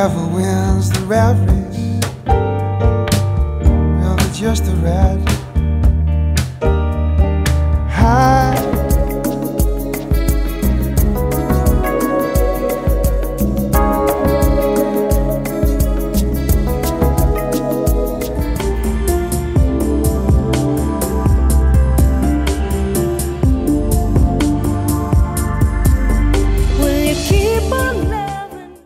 never wins the rat race. Well, it's just a rat